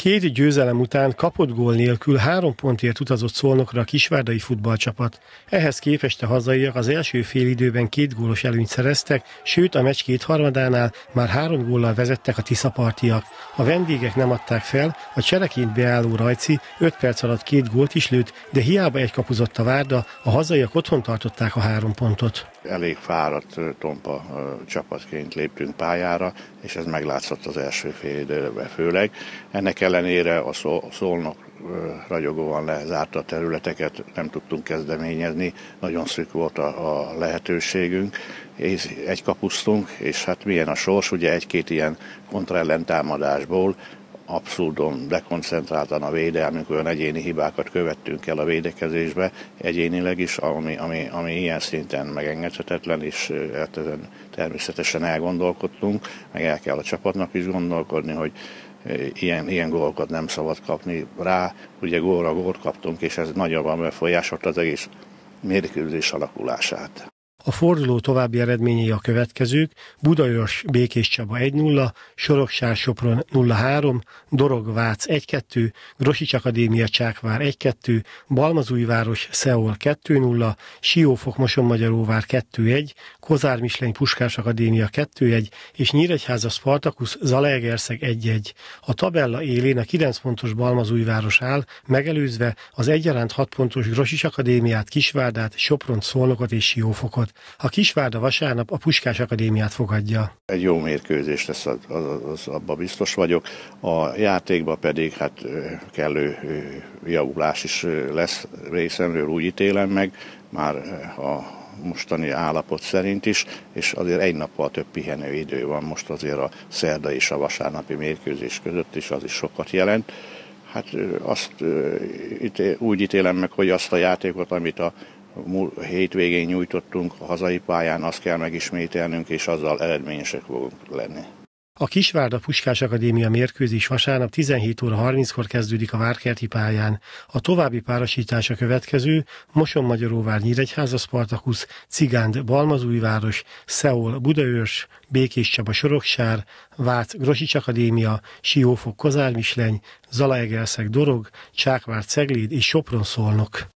Két győzelem után kapott gól nélkül három pontért utazott Szolnokra a kisvárdai futballcsapat. Ehhez képest a hazaiak az első félidőben két gólos előnyt szereztek, sőt a meccs két harmadánál már három góllal vezettek a tiszapartiak. A vendégek nem adták fel, a csereként beálló Rajci 5 perc alatt két gólt is lőtt, de hiába egy kapuzott a várda, a hazaiak otthon tartották a három pontot. Elég fáradt tompa csapatként léptünk pályára, és ez meglátszott az első fél időben főleg. Ennek ellenére a szólnok ragyogóan lezárta a területeket, nem tudtunk kezdeményezni, nagyon szűk volt a, a lehetőségünk, és egy kapusztunk, és hát milyen a sors, ugye egy-két ilyen kontraellentámadásból abszurdon dekoncentráltan a védelmünk, olyan egyéni hibákat követtünk el a védekezésbe, egyénileg is, ami, ami, ami ilyen szinten megengedhetetlen, és hát ezen természetesen elgondolkodtunk, meg el kell a csapatnak is gondolkodni, hogy ilyen, ilyen gólokat nem szabad kapni rá. Ugye gólra gólt kaptunk, és ez nagyobban befolyásolt az egész mérkőzés alakulását. A forduló további eredményei a következők, Budaörs Békés Csaba 1-0, Soroksár Sopron 0-3, Dorog Vác 1-2, Grosics Akadémia Csákvár 1-2, Balmazújváros Szeol 2-0, Siófok Mosonmagyaróvár 2-1, Kozár Misleny Puskás Akadémia 2-1 és Nyíregyháza Spartakusz Zalaegerszeg 1-1. A tabella élén a 9 pontos Balmazújváros áll, megelőzve az egyaránt 6 pontos Grosics Akadémiát, Kisvárdát, Sopron, Szolnokot és Siófokot. A Kisvárda vasárnap a Puskás Akadémiát fogadja. Egy jó mérkőzés lesz, az, az, az abban biztos vagyok. A játékban pedig hát kellő javulás is lesz részemről, úgy ítélem meg, már a mostani állapot szerint is, és azért egy nappal több pihenő idő van most azért a szerda és a vasárnapi mérkőzés között is, az is sokat jelent. Hát azt úgy ítélem meg, hogy azt a játékot, amit a hétvégén nyújtottunk a hazai pályán, azt kell megismételnünk, és azzal eredményesek fogunk lenni. A Kisvárda Puskás Akadémia mérkőzés vasárnap 17 óra 30-kor kezdődik a Várkerti pályán. A további párosítás a következő, Moson-Magyaróvár Nyíregyháza Spartakusz, Cigánd Balmazújváros, Szeol Budaörs, Békés Csaba Soroksár, Vác Grosics Akadémia, Siófok Kozármisleny, Zalaegerszeg Dorog, Csákvár Cegléd és Sopron Szolnok.